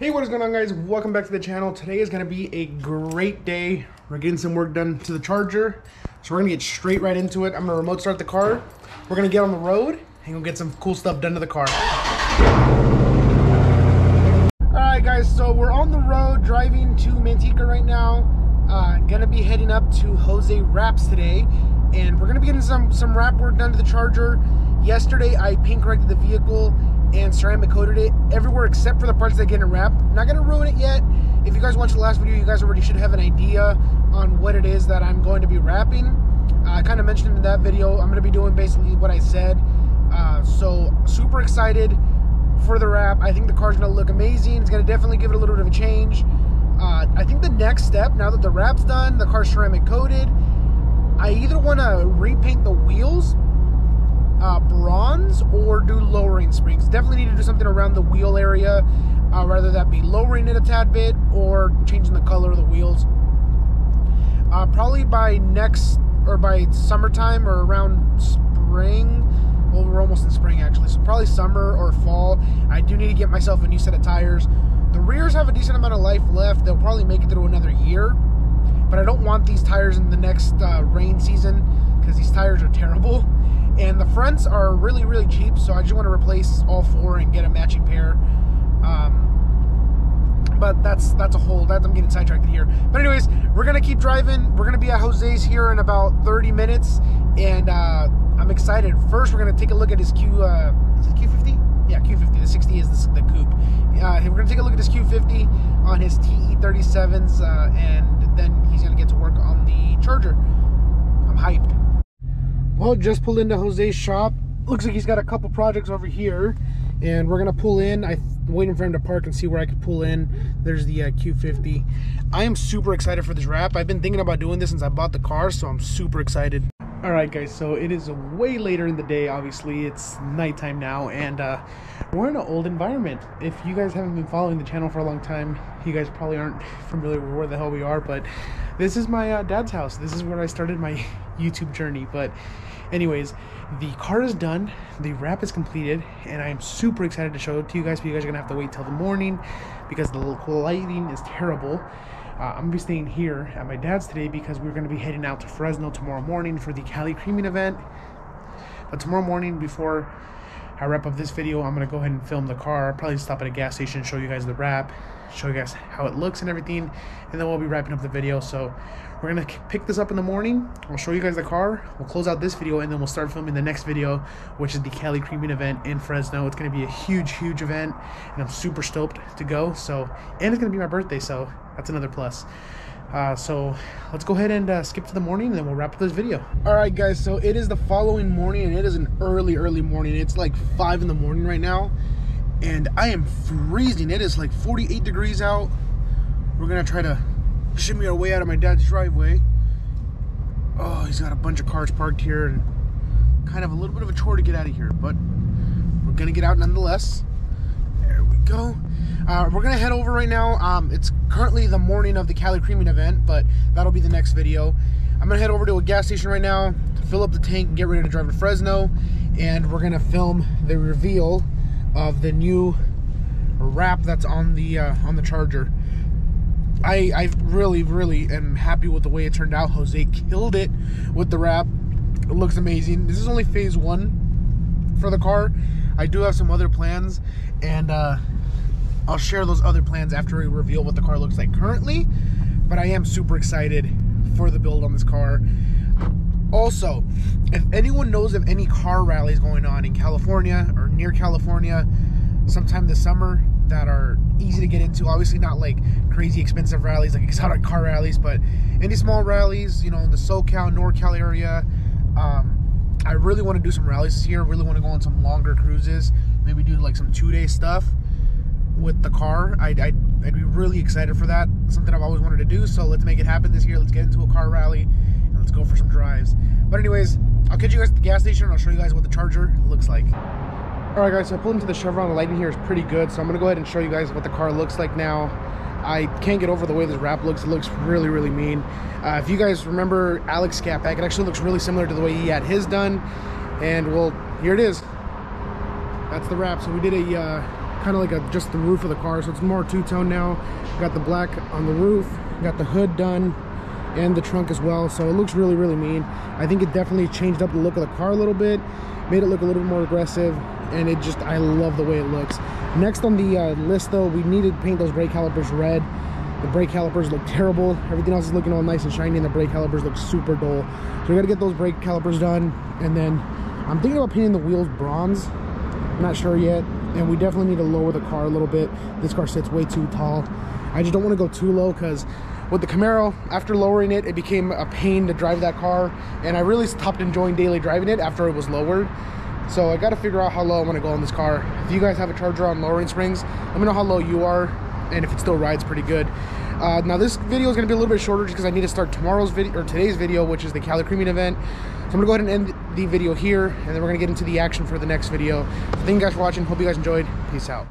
Hey, what is going on guys? Welcome back to the channel. Today is going to be a great day. We're getting some work done to the charger. So we're to get straight right into it. I'm to remote start the car. We're going to get on the road and go get some cool stuff done to the car. Alright guys, so we're on the road driving to Manteca right now. Uh, gonna be heading up to Jose Wraps today. And we're gonna be getting some, some wrap work done to the charger. Yesterday I paint corrected the vehicle and ceramic coated it everywhere except for the parts that get in wrap. Not gonna ruin it yet. If you guys watched the last video, you guys already should have an idea on what it is that I'm going to be wrapping. Uh, I kind of mentioned in that video, I'm gonna be doing basically what I said. Uh, so super excited for the wrap. I think the car's gonna look amazing. It's gonna definitely give it a little bit of a change. Uh, I think the next step, now that the wrap's done, the car's ceramic coated, I either wanna repaint the wheels uh, bronze or do lowering springs. Definitely need to do something around the wheel area, uh, whether that be lowering it a tad bit or changing the color of the wheels. Uh, probably by next or by summertime or around spring. Well, we're almost in spring actually, so probably summer or fall. I do need to get myself a new set of tires. The rears have a decent amount of life left. They'll probably make it through another year, but I don't want these tires in the next uh, rain season because these tires are terrible. And the fronts are really, really cheap, so I just want to replace all four and get a matching pair. Um, but that's that's a whole that I'm getting sidetracked here. But anyways, we're gonna keep driving. We're gonna be at Jose's here in about 30 minutes, and uh, I'm excited. First, we're gonna take a look at his Q. Uh, is it Q50? Yeah, Q50. The 60 is the, the coupe. Uh, we're gonna take a look at his Q50 on his TE37s, uh, and then he's gonna get to work on the Charger. I'm hyped. Well, just pulled into Jose's shop. Looks like he's got a couple projects over here, and we're gonna pull in. I waiting for him to park and see where I could pull in. There's the uh, Q50. I am super excited for this wrap. I've been thinking about doing this since I bought the car, so I'm super excited. All right, guys, so it is way later in the day, obviously. It's nighttime now, and uh, we're in an old environment. If you guys haven't been following the channel for a long time, you guys probably aren't familiar with where the hell we are, but this is my uh, dad's house. This is where I started my YouTube journey, but anyways the car is done the wrap is completed and i am super excited to show it to you guys but you guys are gonna have to wait till the morning because the lighting is terrible. Uh, i'm gonna be staying here at my dad's today because we're gonna be heading out to fresno tomorrow morning for the cali creaming event. But tomorrow morning before i wrap up this video i'm gonna go ahead and film the car I'll probably stop at a gas station show you guys the wrap show you guys how it looks and everything and then we'll be wrapping up the video. So we're gonna pick this up in the morning. I'll show you guys the car. We'll close out this video and then we'll start filming the next video which is the cali creaming event in fresno. It's gonna be a huge huge event and i'm super stoked to go. So and it's gonna be my birthday so that's another plus. Uh, so let's go ahead and uh, skip to the morning and then we'll wrap up this video. All right guys so it is the following morning and it is an early early morning. It's like five in the morning right now and I am freezing. It is like 48 degrees out. We're gonna try to shimmy our way out of my dad's driveway. Oh, he's got a bunch of cars parked here and kind of a little bit of a chore to get out of here, but we're gonna get out nonetheless. There we go. Uh, we're gonna head over right now. Um, it's currently the morning of the Cali Creaming event, but that'll be the next video. I'm gonna head over to a gas station right now, to fill up the tank, and get ready to drive to Fresno, and we're gonna film the reveal of the new wrap that's on the uh, on the charger. I I really really am happy with the way it turned out. Jose killed it with the wrap. It looks amazing. This is only phase one for the car. I do have some other plans, and uh, I'll share those other plans after we reveal what the car looks like currently. But I am super excited for the build on this car. Also, if anyone knows of any car rallies going on in California or near California sometime this summer that are easy to get into, obviously not like crazy expensive rallies like exotic car rallies, but any small rallies, you know, in the SoCal, NorCal area. Um, I really want to do some rallies this year. Really want to go on some longer cruises. Maybe do like some two day stuff with the car. I'd, I'd, I'd be really excited for that. Something I've always wanted to do. So let's make it happen this year. Let's get into a car rally and let's go for some drives. But anyways, I'll catch you guys at the gas station and I'll show you guys what the charger looks like. Alright guys, so I pulled into the Chevron. The lighting here is pretty good. So I'm going to go ahead and show you guys what the car looks like now. I can't get over the way this wrap looks. It looks really, really mean. Uh, if you guys remember Alex Scatpack, it actually looks really similar to the way he had his done. And well, here it is. That's the wrap. So we did a uh, kind of like a just the roof of the car so it's more two-tone now got the black on the roof got the hood done and the trunk as well so it looks really really mean. I think it definitely changed up the look of the car a little bit made it look a little bit more aggressive and it just i love the way it looks. Next on the uh, list though we needed to paint those brake calipers red. The brake calipers look terrible. Everything else is looking all nice and shiny and the brake calipers look super dull. So we got to get those brake calipers done and then i'm thinking about painting the wheels bronze. Not sure yet and we definitely need to lower the car a little bit. This car sits way too tall i just don't want to go too low because with the Camaro, after lowering it, it became a pain to drive that car. And I really stopped enjoying daily driving it after it was lowered. So I got to figure out how low I want to go on this car. If you guys have a charger on lowering springs, let me know how low you are and if it still rides pretty good. Uh, now this video is going to be a little bit shorter just because I need to start tomorrow's video or today's video, which is the Cali Creaming event. So I'm going to go ahead and end the video here and then we're going to get into the action for the next video. So thank you guys for watching. Hope you guys enjoyed. Peace out.